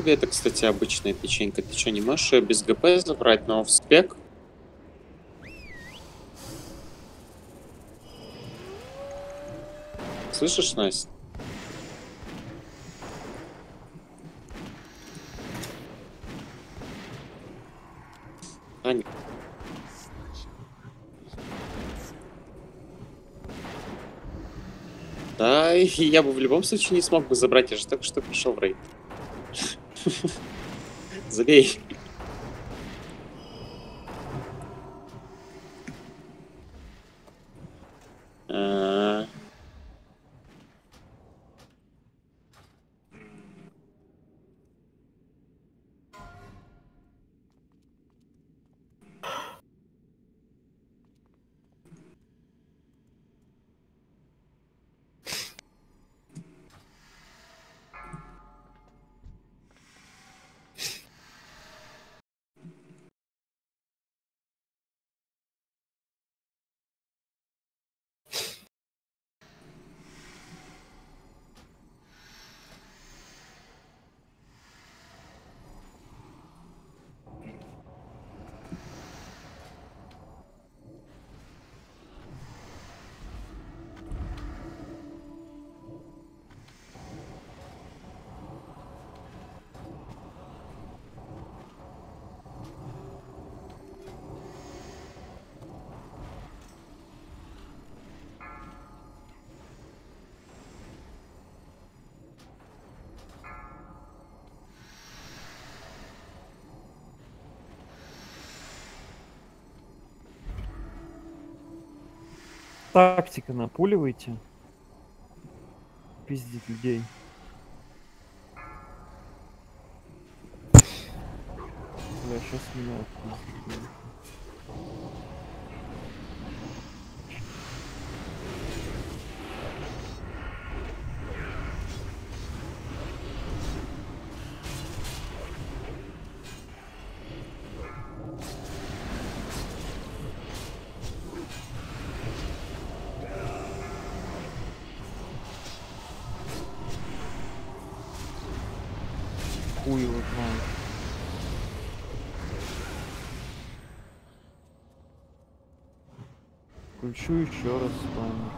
тебе это, кстати, обычная печенька? Ты что, не можешь ее без ГП забрать, но в спек? Слышишь, Настя? Аня. Да, и я бы в любом случае не смог бы забрать, я же только что пришел в рейд. Desliguei. Тактика, напуливайте. Пиздить людей. Бля, сейчас меня отпиздят. Включу еще раз спамер.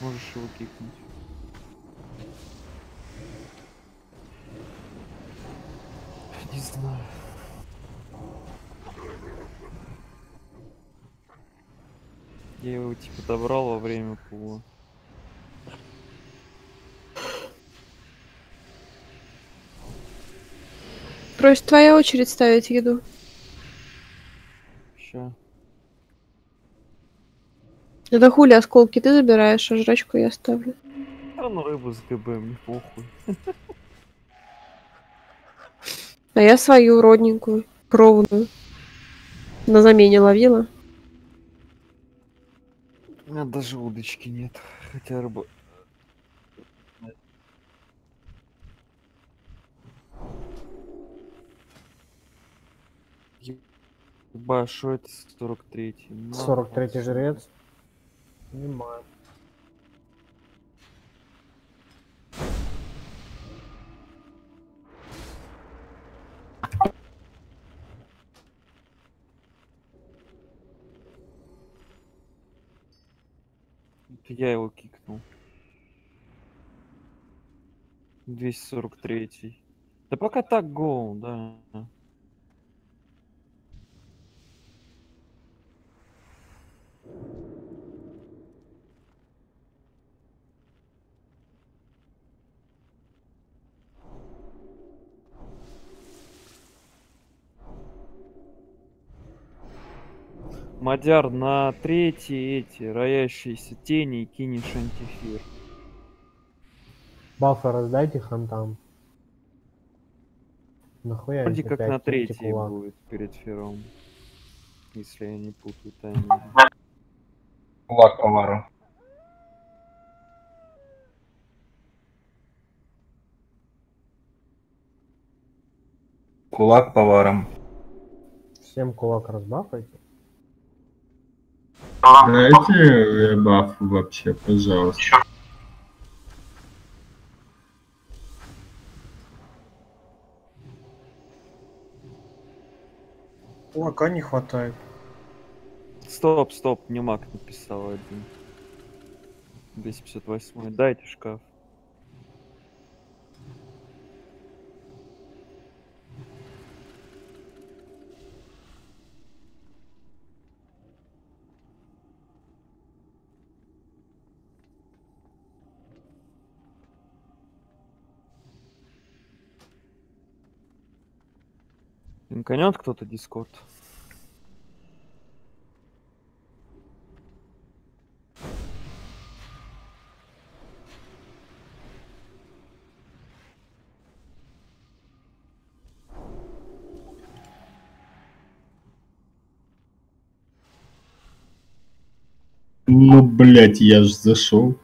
Можешь его кикнуть. Не знаю. Я его типа добрал во время пула. Просит твоя очередь ставить еду. Ща. Это хули осколки ты забираешь, а жрачку я ставлю. А ну рыбу с ГБ, мне похуй. А я свою родненькую, кровную. На замене ловила. У меня даже удочки нет. Хотя рыба... Еба, шо это 43-й? Нахуй 43-й отсюда. жрец. Понимаю. Это я его кикнул. 243. Да пока так гол, да. Мадяр на третьи эти роящиеся тени и кинешь антифир. Бафы раздайте хантам. Нахуя Вроде как на третьей будет перед фером. Если я не путаю тайминг. Кулак повару. Кулак поваром. Всем кулак разбафайте. Дайте ребаф вообще, пожалуйста. Черт. Лака не хватает. Стоп, стоп, не маг написал один. 258. Дайте шкаф. Линканет кто-то дискорд? Ну, блядь, я ж зашел.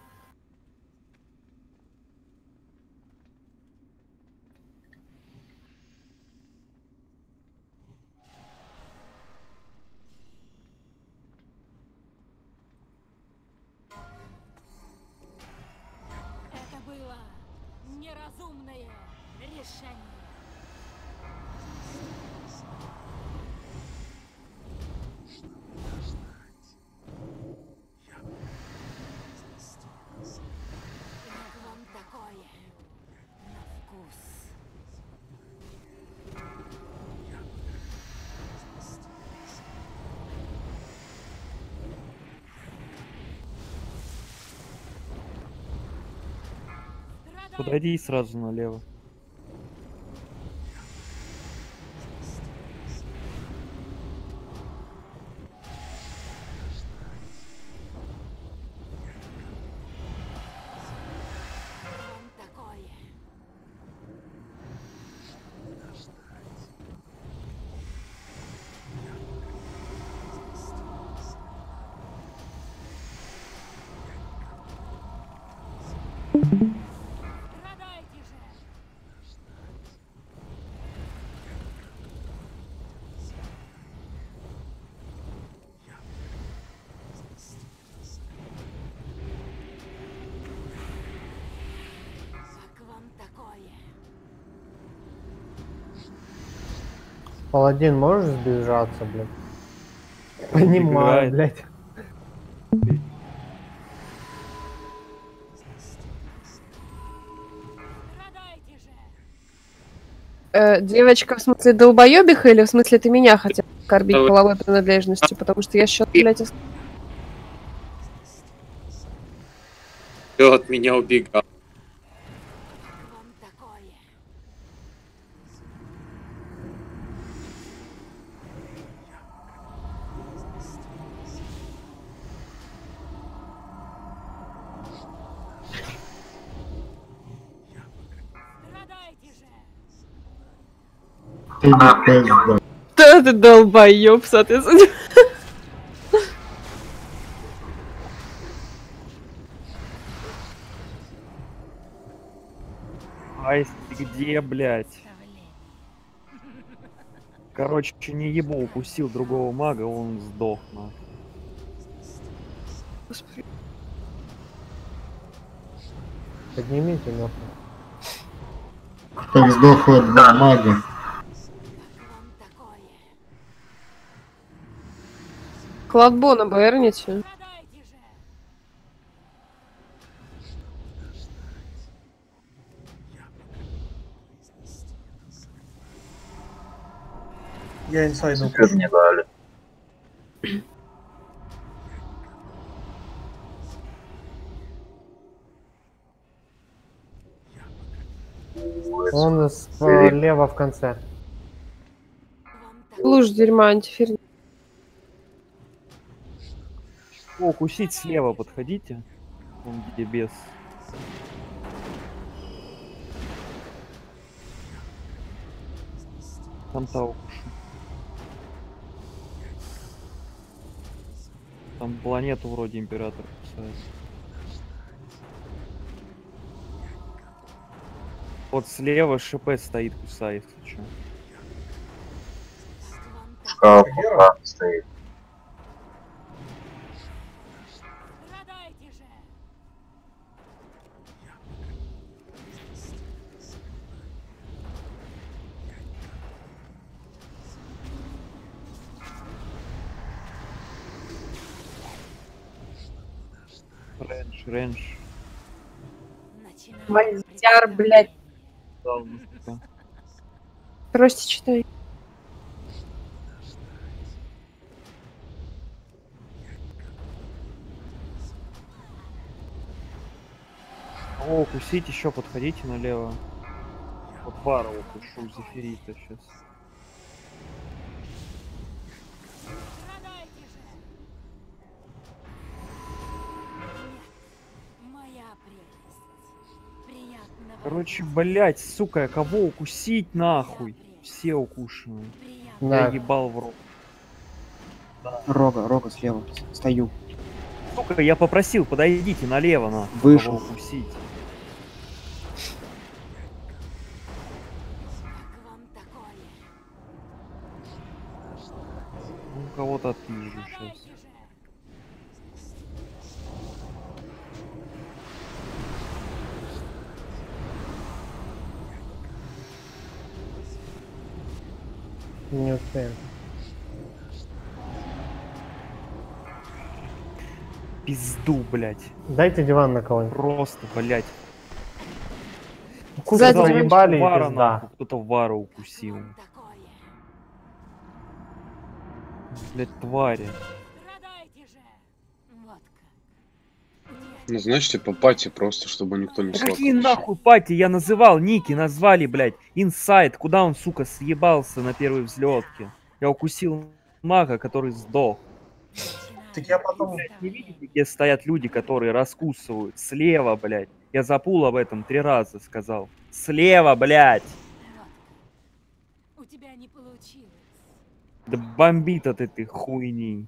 Сразу налево. вам такое. Страдайте же! Как вам такое? Паладин, можешь сбежаться, блядь? Понимаю, блядь. Э, девочка, в смысле, долбоебиха или в смысле ты меня хотел оскорбить Давай. половой принадлежностью? Потому что я сейчас, блядь, Кто от меня убегал? Пизда. Да ты долбоеб, соответственно. Айс, ты где, блядь? Короче, не ебу, упустил другого мага, он сдох. Господи. Поднимите нахуй. Как сдохло два мага. Кладбона бэрните. Я инсайду Теперь не дали. Он слева в конце. Луж дерьма, антиферин. О, кусить слева подходите. Он где без. Там та укушу. Там планету вроде император кусает. Вот слева ШП стоит, кусает, так Шкаф стоит. Рейндж, представлять. блядь. Просто читай. О, укусить еще, подходите налево. Вот бара укушу зефирита сейчас. Короче, блять, сука, кого укусить нахуй? Все укушены. Приятного. Я Да. ебал в рот. Рога, рога слева. Стою. Сука, я попросил, подойдите налево нахуй. Вышел. кого укусить. Как вам такое? Ну, кого-то отпизжу сейчас. Страдайте же! Не успеем. Пизду, блять. Дайте диван на кого-нибудь. Просто, блять. Куда Сзади заебали Вара нахуй, кто-то Как укусил. Блять, твари. Страдайте же! Вот как. Нет, Ну, знаешь, типа пати просто, чтобы никто не Да слал. какие нахуй пати? Я называл, ники назвали, блять. Инсайд, куда он, сука, съебался на первой взлетке? Я укусил мага, который сдох. Так я потом- представлять. Не видите, где стоят люди, которые раскусывают? Слева, блядь. Я запул об этом три раза сказал. Слева, блядь. У тебя не получилось. Да бомбит от этой хуйни.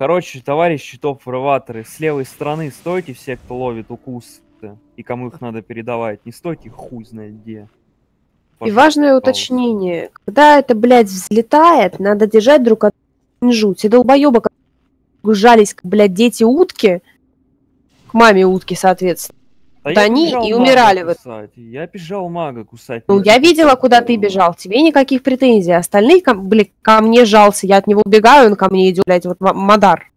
Короче, товарищи топ-фарватеры, с левой стороны стойте все, кто ловит укусы и кому их надо передавать. Не стойте хуй знает где. И важное уточнение. Когда это, блядь, взлетает, надо держать друг от друга жуть. Все долбоебы, как жались, как, блядь, дети утки, к маме утки, соответственно. Да Вот я они бежал и умирали в этом. кусать. Я бежал мага кусать. Ну, я видела, куда ты бежал. Тебе никаких претензий. Остальные, ко, блядь, ко мне жался. Я от него убегаю, он ко мне идет, блядь, вот Ма- Мадар.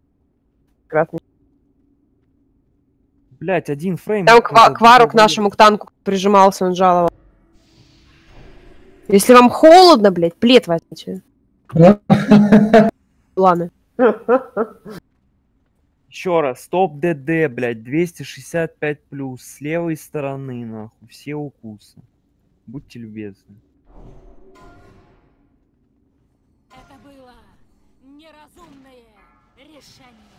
Блять, один фрейм. Там к, какой-то Ва- к нашему к танку прижимался, он жаловал. Если вам холодно, блядь, плед возьмите. Ладно. Еще раз, топ ДД, блядь, 265 плюс, с левой стороны, нахуй, все укусы. Будьте любезны. Это было неразумное решение.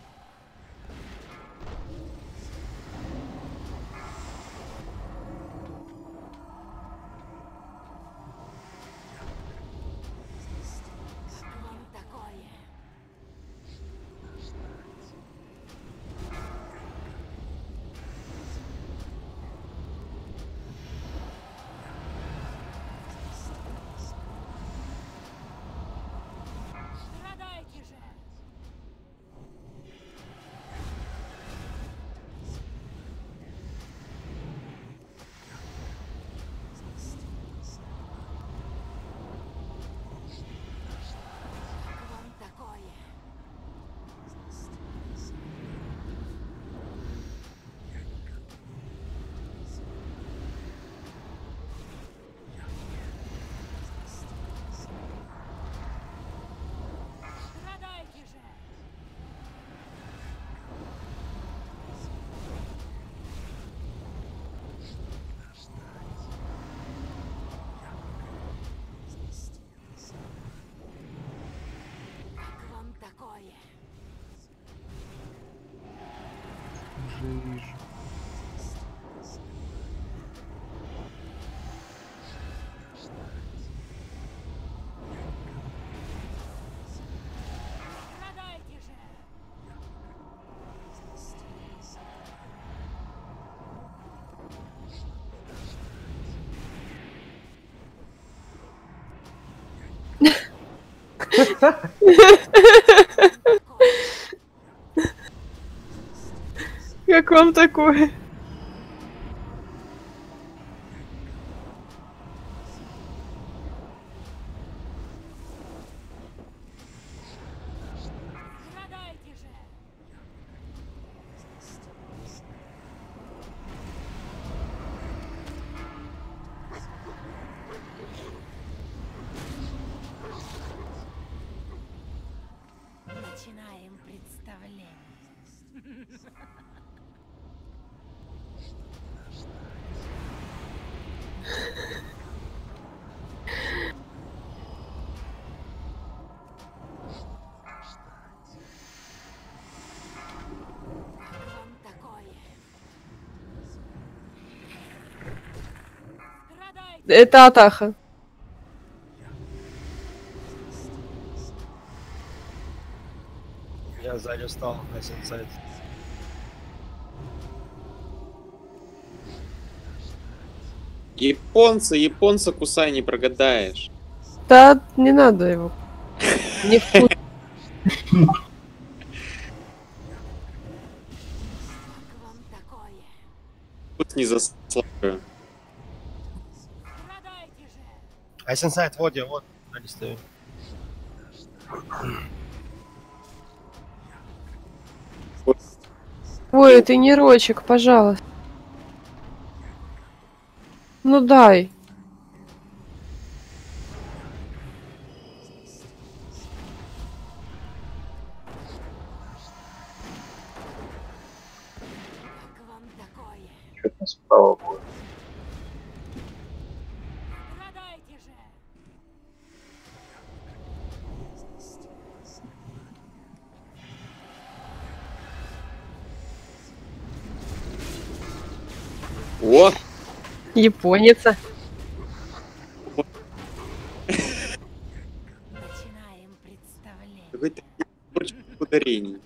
Как вам такое? Это Атаха. Я сзади встал на сенсайт. Японца, японца кусай, не прогадаешь. Да, не надо его. Не вкус. Как вам такое? Тут не заслабую. Же! А сенсайт, вот я, вот. Сзади стою. Ой, это не рочек, пожалуйста. Ну дай. Японец. Начинаем представление. какой-то ебучий ударений.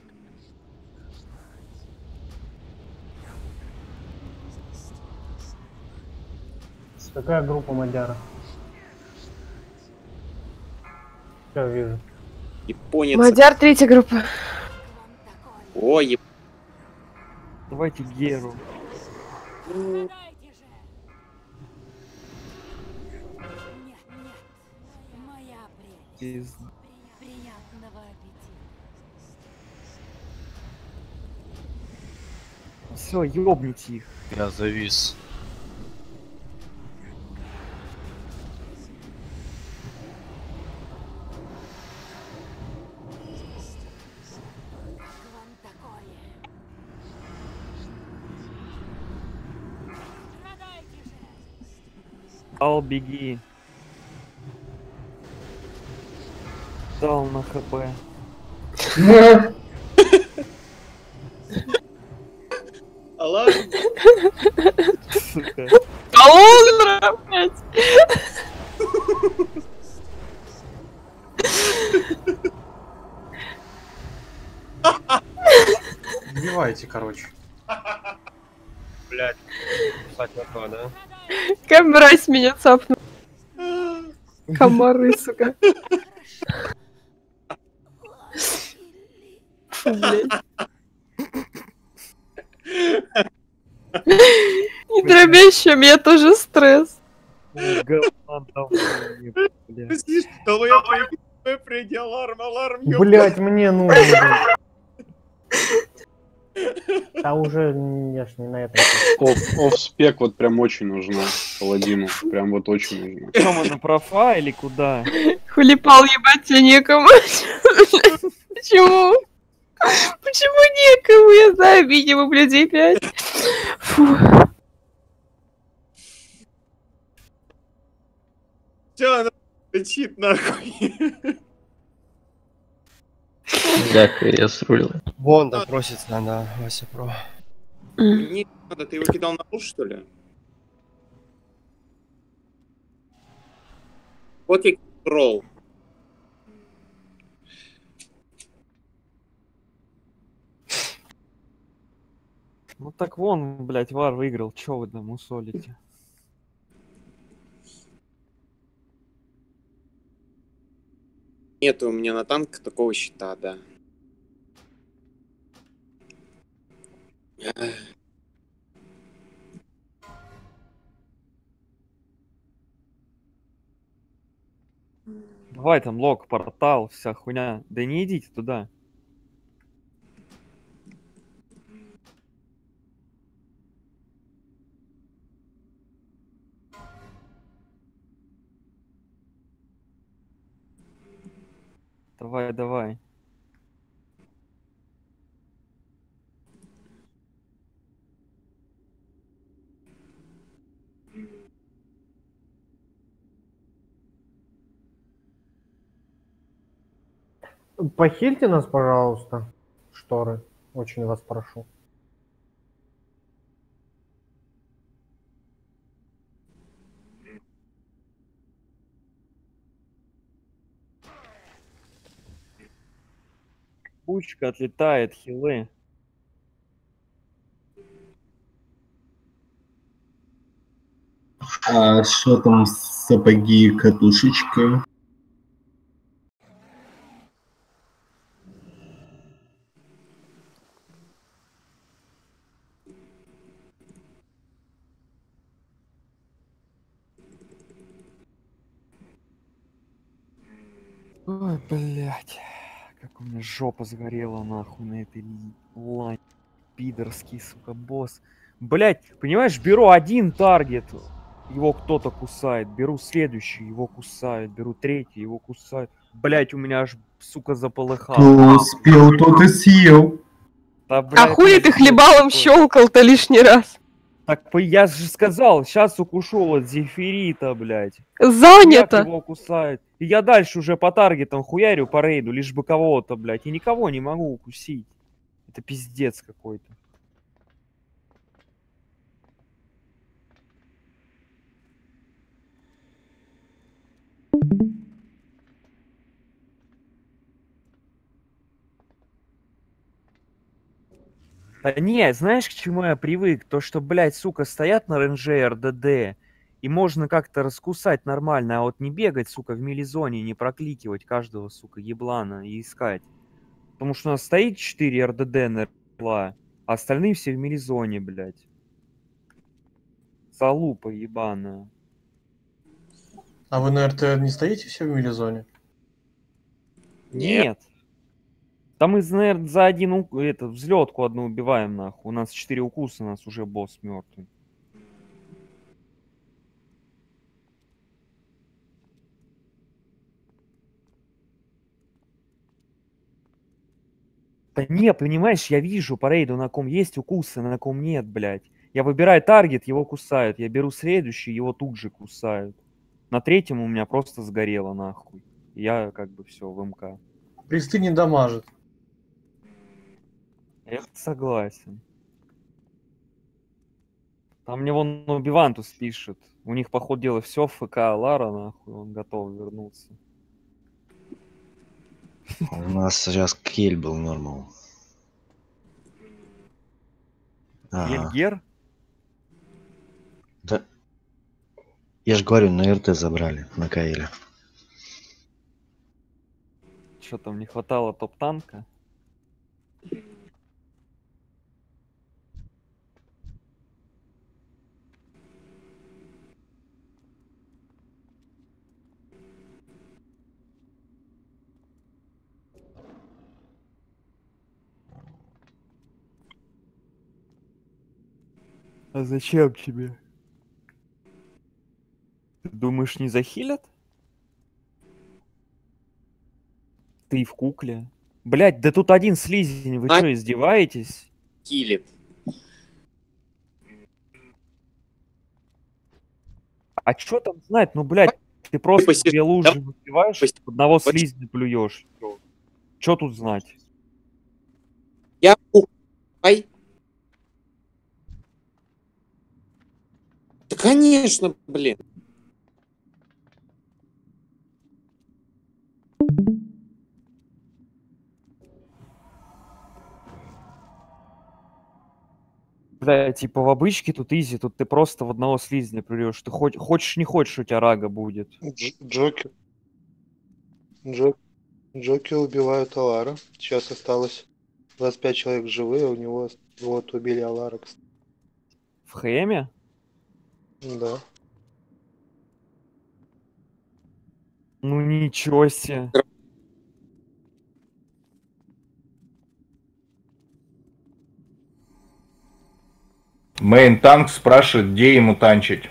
Какая группа Мадяра? Все, вижу. Японец. Мадяр третья группа. Как вам такое? О, яп... Давайте Геру. Прелесть. Из... Приятного аппетита. Все, ёбните их. Я завис. Ал, беги. Дал на хп. Сука. Калундра, блядь. Убивайте, короче. Блять. Да? Как мразь меня цапнул. Комары, сука. Фу, блядь. Не дробящая, меня тоже стресс. Приди, аларм, аларм, Блять, мне нужно. А уже я ж не на этом. Офспек вот прям очень нужна паладину. Прям вот очень нужна. Мы на профа или куда? Хулипал ебать тебе некому. Почему? Почему некому? Я знаю минимум людей пять. Фу. Все, она летит нахуй. Дякую, я срулил. Вон, да, просится на Вася Про. Не надо, ты его кидал на пул, что ли? Вот я ролл. Ну так вон, блядь, Вар выиграл. Чё вы там усолите? Нет у меня на танк такого щита, да. Давай там лог, портал, вся хуйня. Да не идите туда. Давай, давай. Похильте нас, пожалуйста, шторы. Очень вас прошу. Пучка отлетает, хилы. А что там сапоги катушечка? Ой, блядь. Как у меня жопа сгорела нахуй на этой лань. Пидорский, сука, босс. Блять, понимаешь, беру один таргет, его кто-то кусает. Беру следующий, его кусают. Беру третий, его кусают. Блять, у меня аж, сука, заполыхало. Кто успел, тот и съел. Да, А блядь, хули ты хлебалом щелкал-то лишний раз? Так я же сказал, сейчас укушу от зефирита, блядь. Занято. Як его кусает. И я дальше уже по таргетам хуярю по рейду, лишь бы кого-то, блядь. И никого не могу укусить. Это пиздец какой-то. Да не, знаешь, к чему я привык? То, что, блядь, сука, стоят на ренже РДД, и можно как-то раскусать нормально, а вот не бегать, сука, в милизоне, не прокликивать каждого, сука, еблана и искать. Потому что у нас стоит 4 РДД на а остальные все в милизоне, блядь. Залупа ебаная. А вы на РТ не стоите все в милизоне? Нет. Там мы, наверное, за один у- это, взлетку одну убиваем, нахуй. У нас 4 укуса, у нас уже босс мертвый. Да не, понимаешь, я вижу по рейду, на ком есть укусы, на ком нет, блядь. Я выбираю таргет, его кусают. Я беру следующий, его тут же кусают. На третьем у меня просто сгорело, нахуй. Я как бы все в МК. Присты не дамажит. Я согласен. Там мне вон Убивантус пишет. У них, по ходу дела, все ФК Лара, нахуй, он готов вернуться. У нас сейчас Кель был нормал. Ага. Ельгер? Да. Я же говорю, на РТ забрали, на Каэля. Что там, не хватало топ-танка? А зачем тебе? Ты думаешь, не захилят? Ты в кукле. Блять, да тут один слизень, вы А? что, издеваетесь? Килит. А чё там знать? Ну, блядь, ты просто посижи, две лужи да? выпиваешь, Пос- одного слизня плюешь. Чё тут знать? Я Ай. Конечно, блин. Бля, типа в обычке тут изи, тут ты просто в одного слизня плюешь. Ты хоть, хочешь не хочешь, у тебя рага будет. Дж- Джокер. Джок. Джоки убивают Алара. Сейчас осталось 25 человек живые, у него вот убили Алара. кстати. В Хэме? Да. Ну ничего себе. Мейн танк спрашивает, где ему танчить.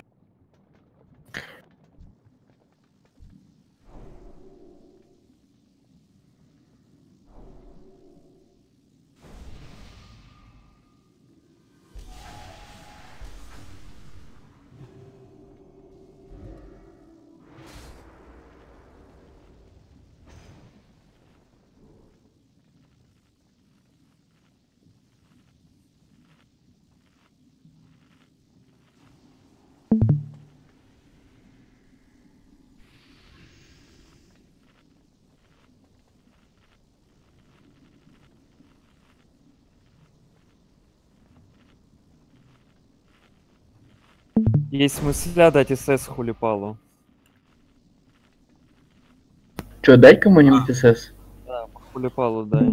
Есть мысля дать СС Хулипалу. Че, дай кому-нибудь СС? Да, Хулипалу дай.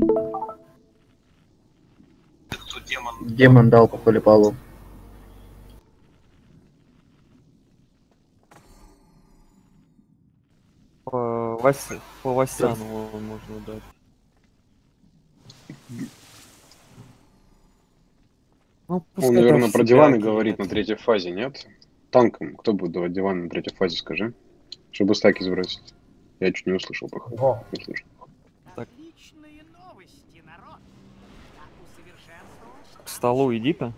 Демон дал по Полипалу. По, Вась... по Васяну можно дать. Ну, Он, наверное, про диваны говорит на третьей фазе, нет? Танком. Кто будет давать диваны на третьей фазе, скажи? Чтобы стаки сбросить. Я чуть не услышал, походу. Во. Не слышал. Отличные новости, народ. Я усовершенствовал К столу иди-ка.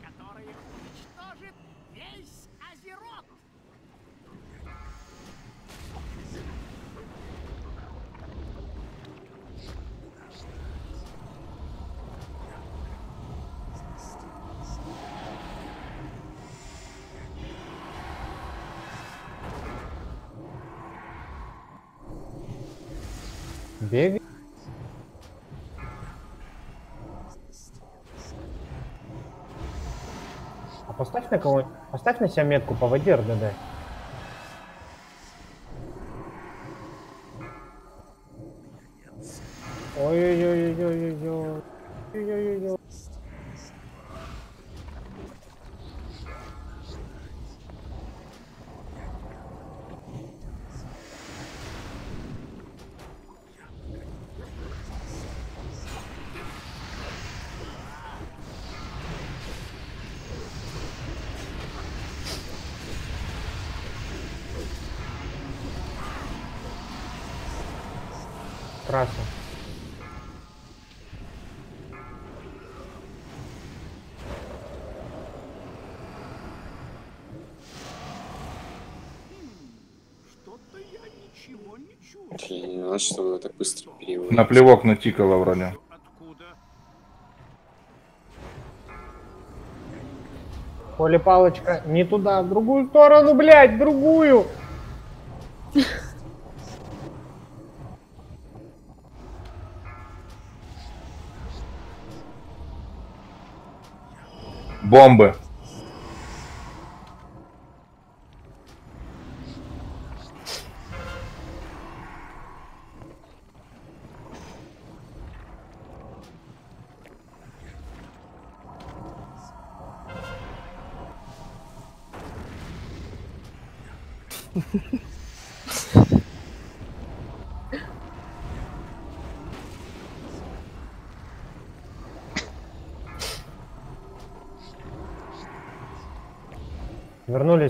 Поставь на себя метку по воде РДД. Красный. Что-то я ничего не чувствую. Я не знал, что вы так быстро переводите. Наплевок натикало вроде. Поле палочка, не туда, в другую сторону, блядь, в другую. Бомбы.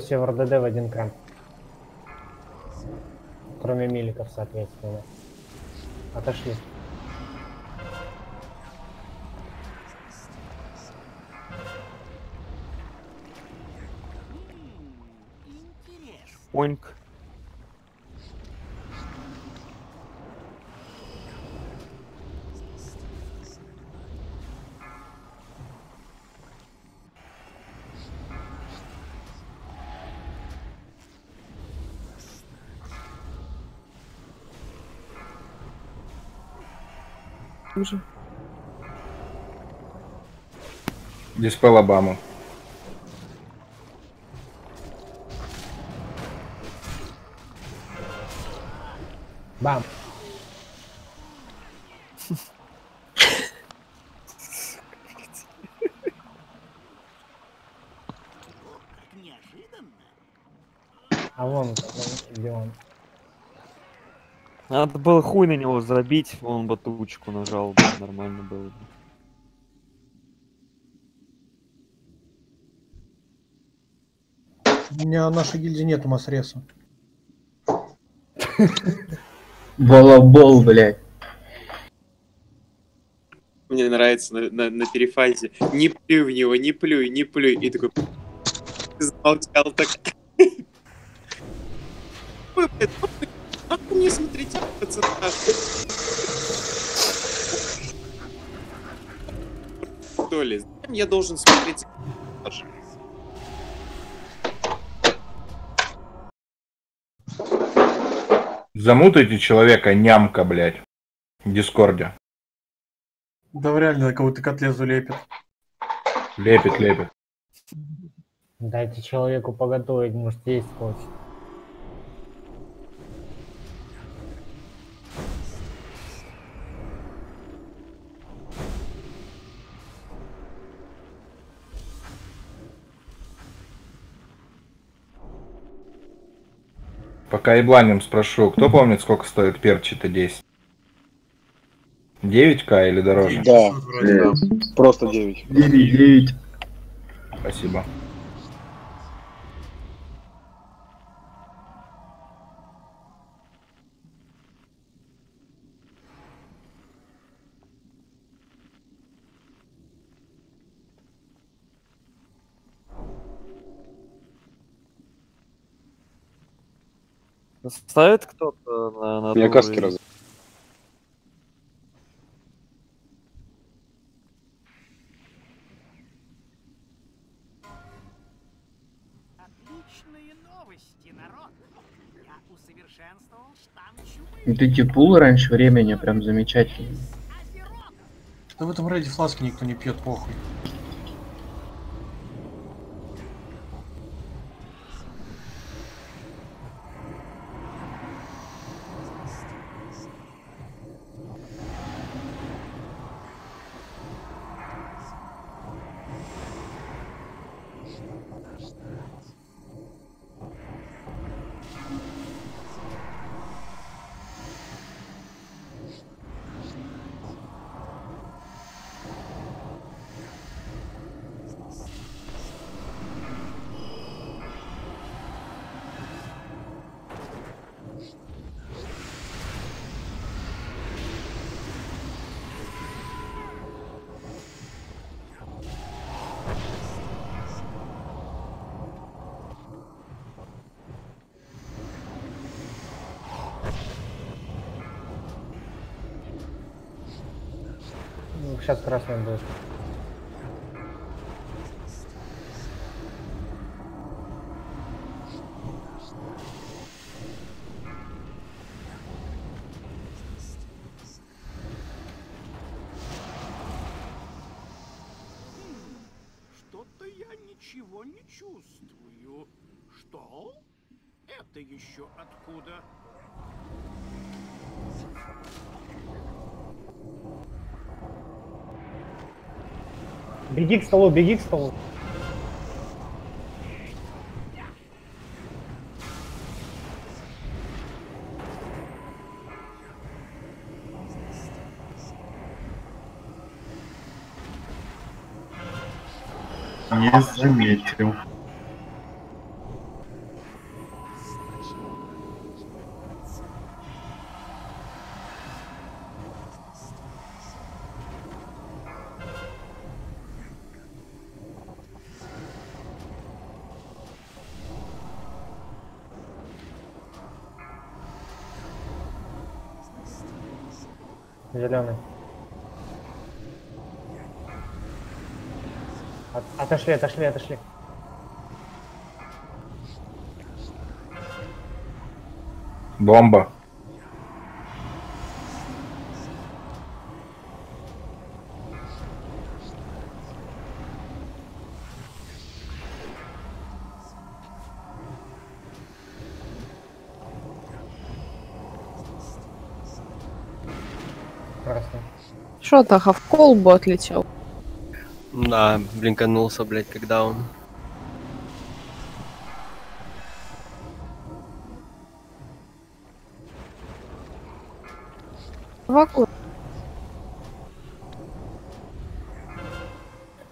Все в РДД в один кран. Кроме миликов, соответственно. Отошли. Поньк. Уже. Диспел Обаму. Бам. А вон, вон, где он? Надо было хуй на него забить, он бы тучку нажал, бы, нормально было бы. У меня нашей гильдии нету масреса. Балабол, блядь. Мне нравится на, на, на перефазе. Не плюй в него, не плюй, не плюй. И такой... Замолчал так. Ой, блядь, нахуй- нахуй не смотрите, пацаны. Что ли? Зачем я должен смотреть? Замутайте человека, нямка, блядь. В Дискорде. Да в реально кого-то котлезу лепит. Лепит, лепит. Дайте человеку поготовить, может есть хочет. Пока ебланем спрошу, кто помнит, сколько стоит перчи-то 10? 9к или дороже? Да, да. Просто 9. 9-9. Спасибо. Ставит кто-то на, на Меня каски раз. Отличные новости, народ. Я усовершенствовал штамм чумы. Вот эти пулы раньше времени прям замечательные. Да в этом рейде фласки никто не пьет, похуй. Сейчас красный будет. Что-то я ничего не чувствую. Что? Это еще откуда? Беги к столу, беги к столу. Не заметил. Отошли, отошли, отошли. Бомба. красный. Что то в колбу отлетел? Да, блинканулся, блядь, когда он. Ваку.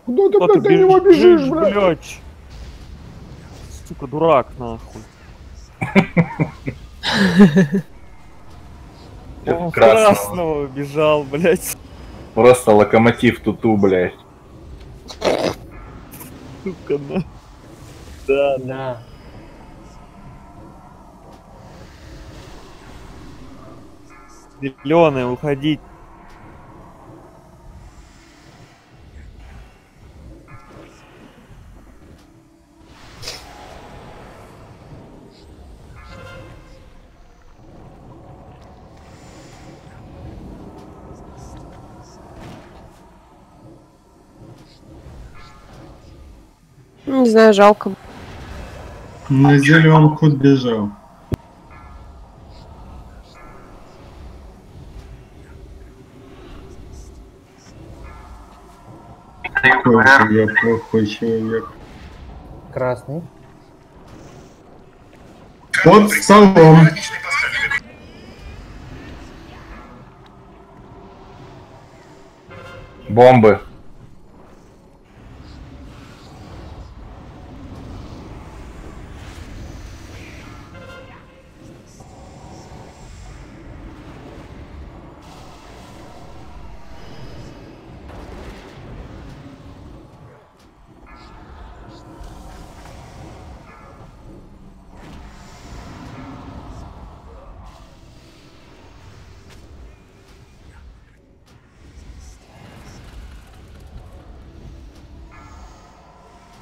Куда ты, Куда блядь, ты до него бежишь, бежишь, блядь? блядь? Сука, дурак, нахуй. Он красного бежал, блядь. Просто локомотив туту, блядь. Сука, на. Да, Да. Зеленый, уходить. Знаю, жалко. На зеленку бежал. Какой я плохой человек. Красный. Под столом. Бомбы.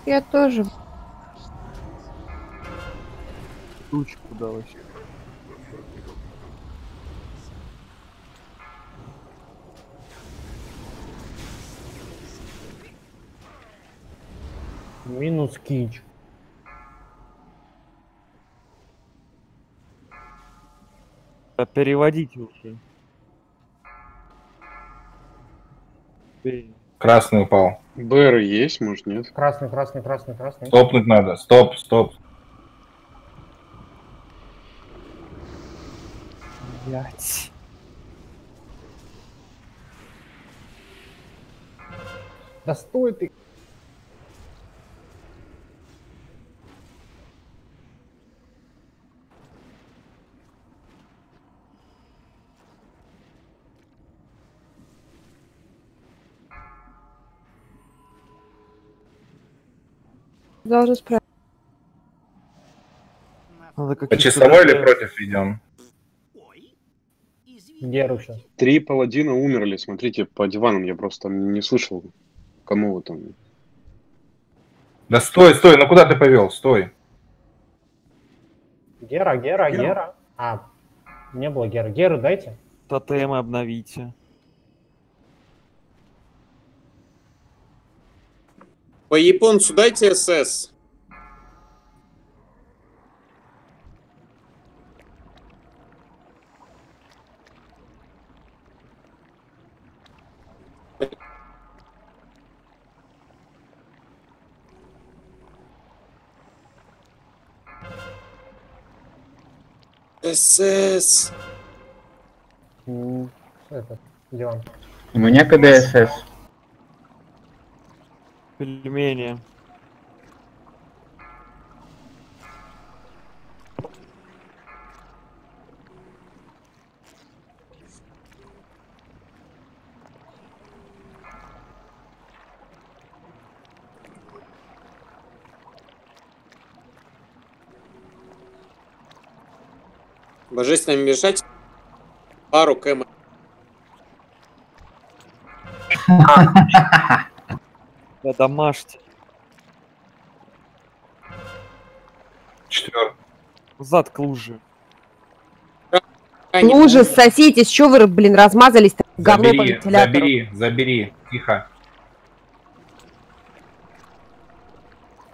Я тоже. Ручку далась. Минус кич. А переводите уже. Красный упал. БР есть, может, нет? Красный, красный, красный, красный. Стопнуть надо. Стоп, стоп. Блять. Да стой ты. Должен справиться. По часовой или против идем? Геру сейчас. Три паладина умерли, смотрите, по диванам я просто не слышал, кому вы там. Да стой, стой, ну куда ты повел? Стой. Гера, Гера, Гера. А, не было Гера. Геру дайте. Тотемы обновите. По японцу дайте СС. СС. Это? Диван. У меня КДСС. Пельмени. Божественно мешать пару км. Да домашьте. Четвертый. Зад к луже. Лужи, соситесь, что вы, блин, размазались говно по Забери, вентилятору. забери, забери. Тихо.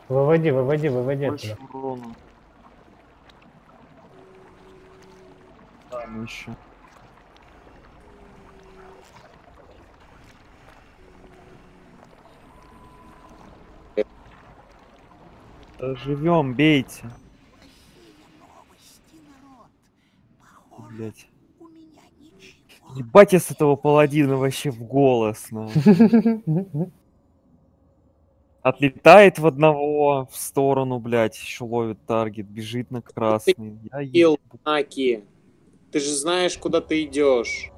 Выводи, выводи, выводи Больше оттуда. урона. Там еще. Живем, бейте. Блять. Ебать я с этого паладина вообще в голос, ну. Отлетает в одного в сторону, блядь, еще ловит таргет, бежит на красный. Я Ил, Аки, ты же знаешь, куда ты идешь.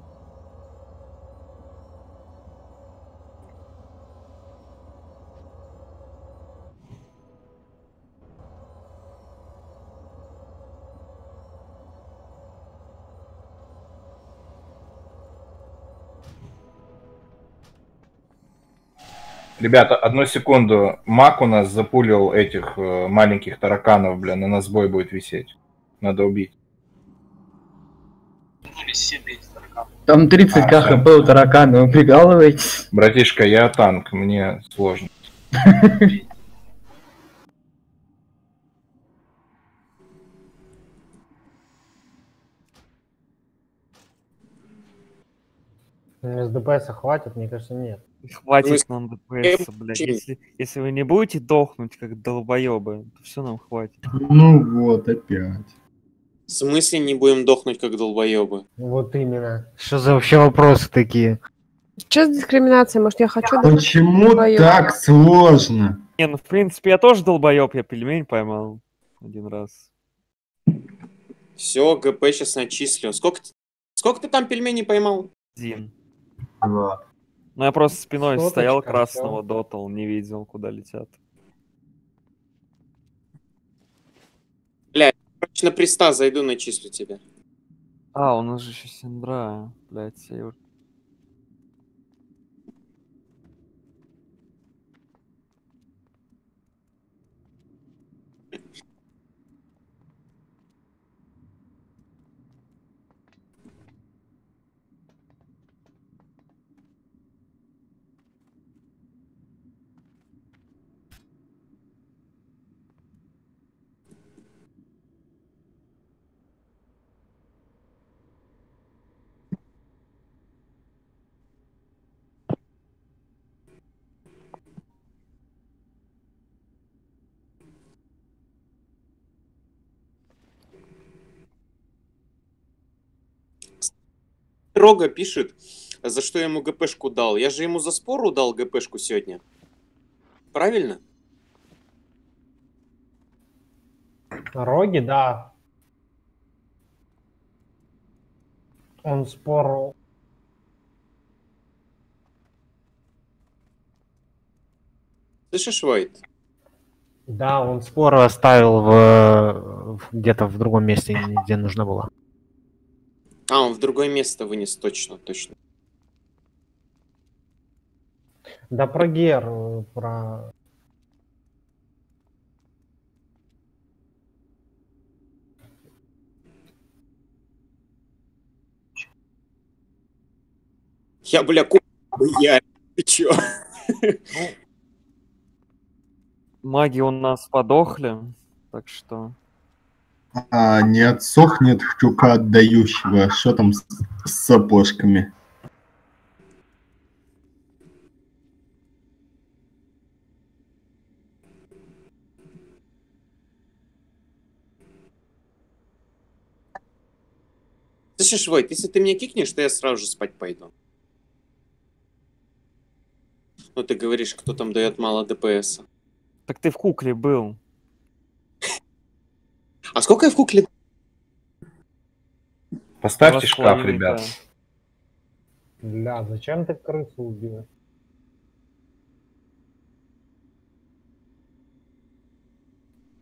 Ребята, одну секунду. Мак у нас запулил этих э, маленьких тараканов, бля, на нас бой будет висеть. Надо убить. Там 30 А, хп у таракана, вы прикалываетесь? Братишка, я танк, мне сложно. С ДПС хватит, мне кажется, нет. Хватит Ну, нам ДПС, блядь. Если, если вы не будете дохнуть, как долбоебы, то все нам хватит. Ну вот, опять. В смысле не будем дохнуть, как долбоебы? Вот именно. Что за вообще вопросы такие? Что за дискриминация? Может, я хочу... Почему так сложно? Не, ну в принципе я тоже долбоеб, я пельмень поймал один раз. Все, ГП сейчас начислю. Сколько, ты- сколько ты там пельменей поймал? Один. Два. Ну я просто спиной Соточка, стоял красного, дотал, не видел, куда летят. Бля, на приста зайду, начислю тебя. А, у нас же еще Синдра, блядь, я уже- Рога пишет, за что я ему ГПшку дал. Я же ему за спору дал ГПшку сегодня. Правильно? Роги, да. Он спор... Слышишь, Вайт? Да, он споры оставил в, в- где-то в другом месте, где нужно было. А, он в другое место вынес, точно, точно. Да про Гер, про... Я, бля, ку... Я, ты чё? Маги у нас подохли, так что... А не отсохнет хтюка отдающего. Что там с, с сапожками? Слышишь, Вайт, если ты меня кикнешь, то я сразу же спать пойду. Ну, ты говоришь, кто там дает мало ДПС. Так ты в кукле был. А сколько я в кукле? Поставьте шкаф, ребят. Бля, зачем ты крысу убил?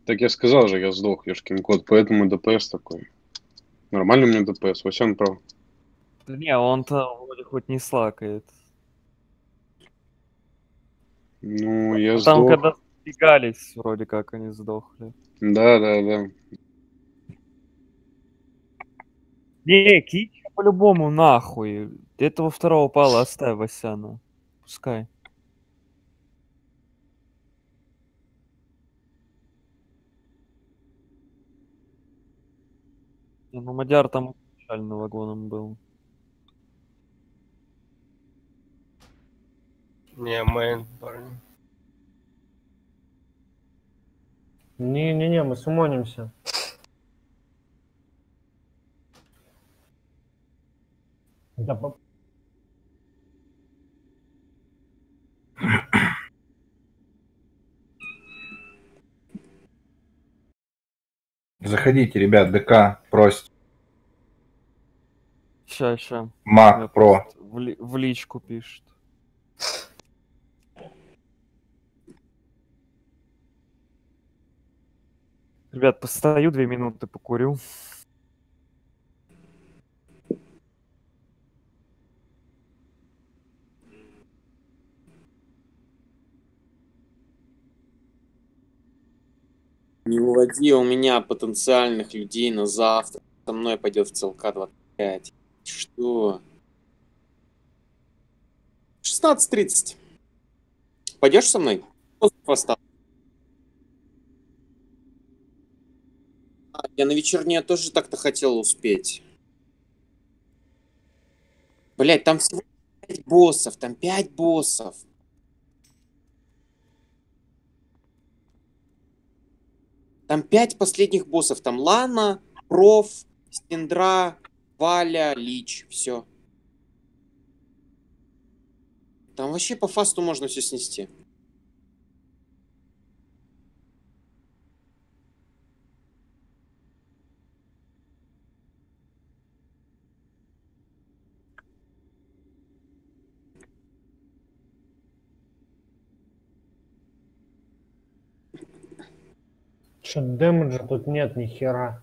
Так я сказал же, я сдох, ешкин кот, поэтому ДПС такой. Нормально у меня ДПС, Васян прав. Да Не, он-то вроде хоть не слакает. Ну, я Там, сдох. когда сбегались, вроде как они сдохли. Да, да, да. Не, кич по-любому нахуй. Этого второго пала оставь, Васяна. Пускай. Не, ну Мадяр там печально вагоном был. Не, мейн, парни. Не-не-не, мы сумонимся. Да по- Заходите, ребят, ДК просит. Ща, ща. Мак Про. В, ли- в личку пишет. Ребят, постою две минуты, покурю. Не уводи у меня потенциальных людей на завтра. Со мной пойдет в ЦЛК 25. Что? 16.30. Пойдешь со мной? Поздно осталось. Я на вечернее тоже так-то хотел успеть. Блять, там всего 5 боссов, там 5 боссов. Там пять последних боссов. Там Лана, Проф, Стендра, Валя, Лич. Все. Там вообще по фасту можно все снести. Чё, дэмэджа тут нет ни хера.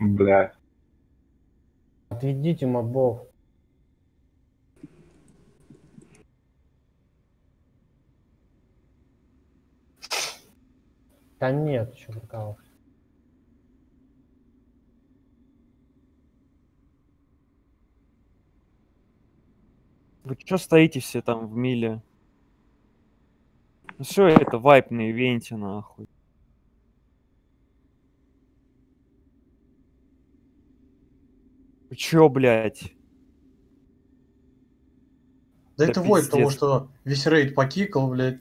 Бля. Отведите мобов. Да нет, еще прикалываюсь. Вы чё стоите все там в миле? Ну все это вайп на ивенте, нахуй. Вы чё, блядь? Да, Да это вой, потому пиздец. что весь рейд покикал, блядь.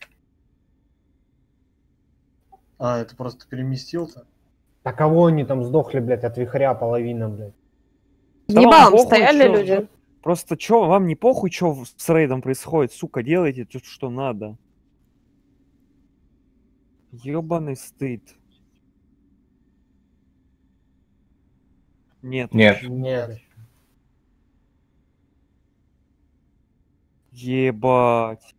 А, это просто переместился. А кого они там сдохли, блядь, от вихря половина, блядь? Да Ебалом стояли чё, люди. Просто чё, вам не похуй, что с рейдом происходит? Сука, делайте тут что надо. Ёбаный стыд. Нет. Нет. Нет. Ебать.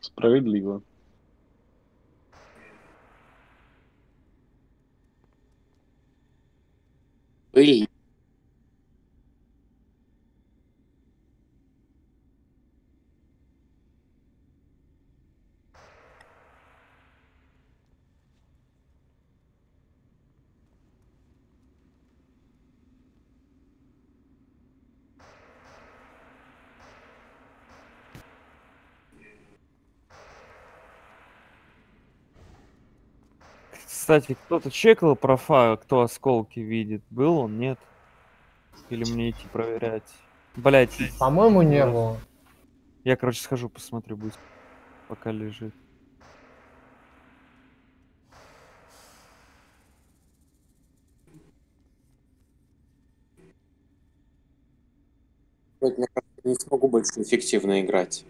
Справедливо. Блин. Кстати, кто-то чекал профайл, кто осколки видит? Был он, нет? Или мне идти проверять? Блять. По-моему, не было. Я, короче, схожу, посмотрю быстро, пока лежит. Хоть, мне кажется, не смогу больше эффективно играть.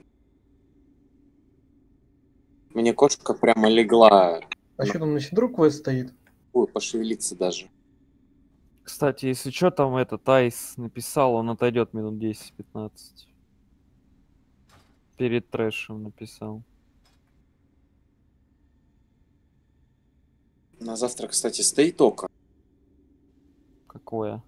Мне кошка прямо легла. А что там на щедру квест стоит? Ой, пошевелиться даже. Кстати, если что, там этот Айс написал, он отойдет минут 10-15. Перед трэшем написал. На завтра, кстати, стоит око. Какое?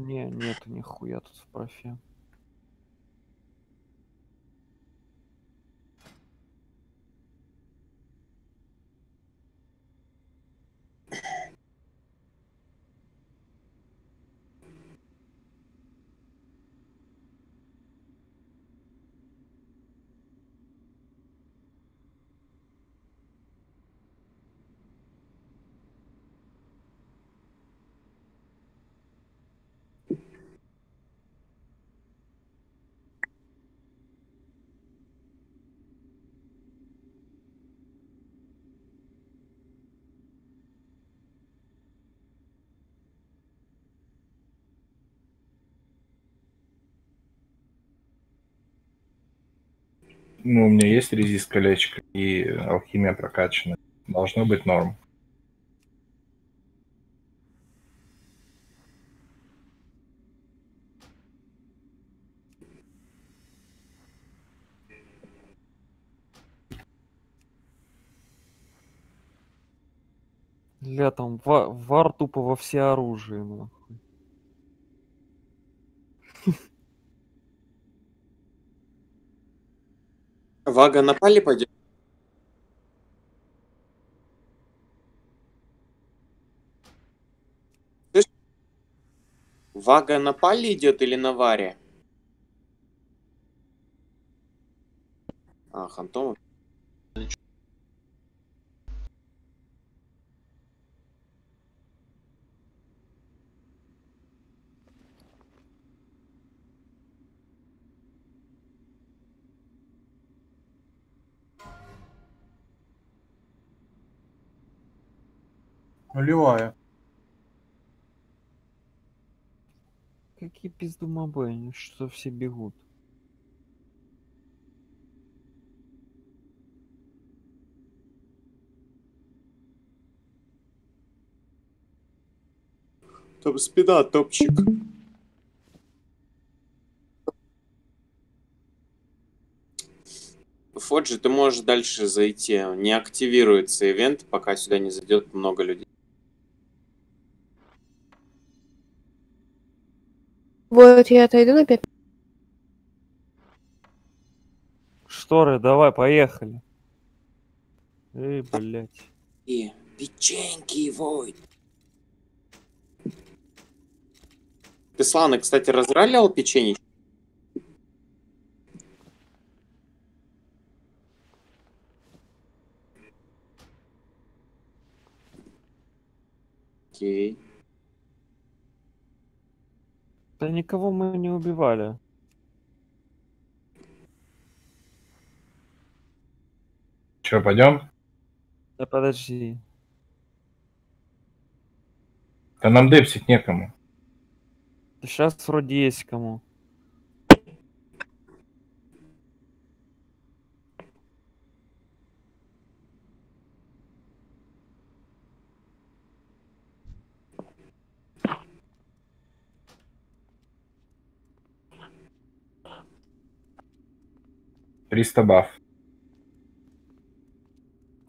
Не, нету нихуя тут в профе. Ну, у меня есть резист колечко и алхимия прокачана. Должно быть норм. Ля, там ва- вар тупо во всеоружии, нахуй. Вага напали пойдет? Слышь, Вага на пале идет или на варе? А, Хантом. Нулевая. Какие пиздумобы, что все бегут. Топ спида, топчик. Фоджи, ты можешь дальше зайти. Не активируется ивент, пока сюда не зайдет много людей. Вот я отойду на пять. Шторы, давай, поехали. Эй, блядь. И печеньки, вой. Ты, Слана, кстати, разралял печенье? Окей. Да никого мы не убивали. Че, пойдем? Да подожди. Да нам депсить некому. Сейчас вроде есть кому. Триста баф.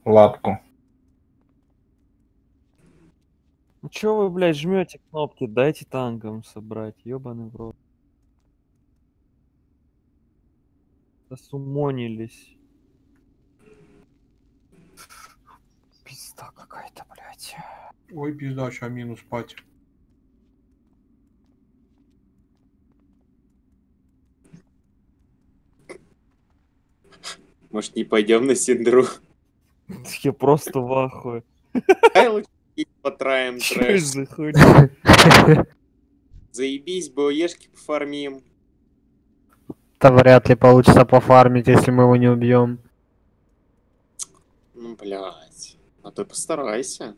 Лапку. Ну чё вы, блядь, жмете кнопки? Дайте танкам собрать, ёбаный в рот. Засумонились. Пизда какая-то, блядь. Ой, пизда, ща минус пати. Может, не пойдем на Синдру? Я просто в ахуе. Ай, лучше потраем трэш. за хуйня? Заебись, боешки пофармим. Это вряд ли получится пофармить, если мы его не убьем. Ну, блядь. А ты постарайся.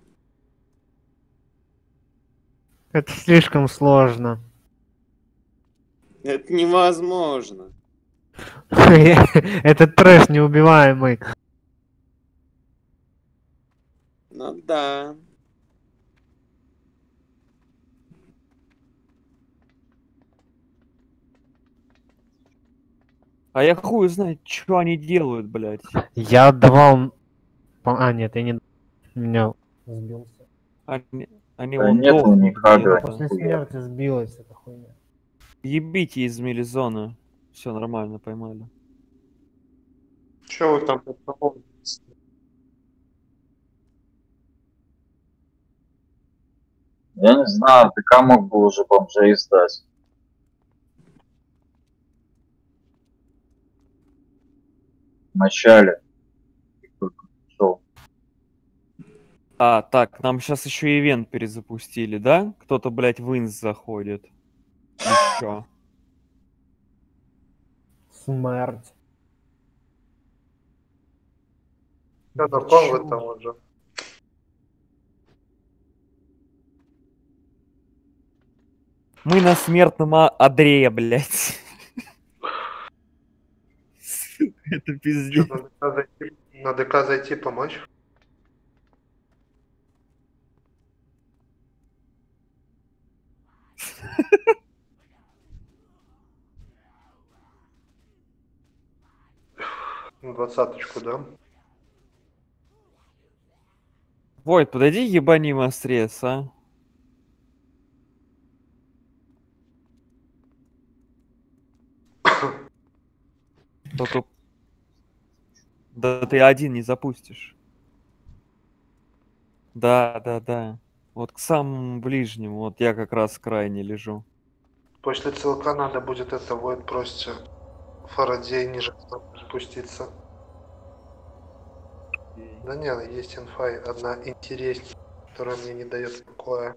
Это слишком сложно. Это невозможно. Этот трэш неубиваемый. Ну да. А я хуй знает, что они делают, блядь. Я отдавал... А, нет, я не... Меня сбился. Они, они Да вон нет, агро. где-то. После смерти сбилась эта хуйня. Ебите из мелизона. Все нормально, поймали. Че вы там Я не знаю, ТК мог бы уже бомжей сдать. В начале. А, так, нам сейчас еще ивент перезапустили, да? Кто-то, блядь, в инс заходит. Еще. Смерть. Да, да, вы там уже? Мы на смертном а- одре, блядь. Это пиздец. На ДК зайти помочь? Двадцаточку, да? Войт, подойди ебани мастрес, а. Только... Да ты один не запустишь. Да, да, да. Вот к самому ближнему, вот я как раз крайне лежу. После целка надо будет это, Войд просится Фарадей ниже спуститься. Да не, есть инфа одна интереснее, которая мне не дает покоя.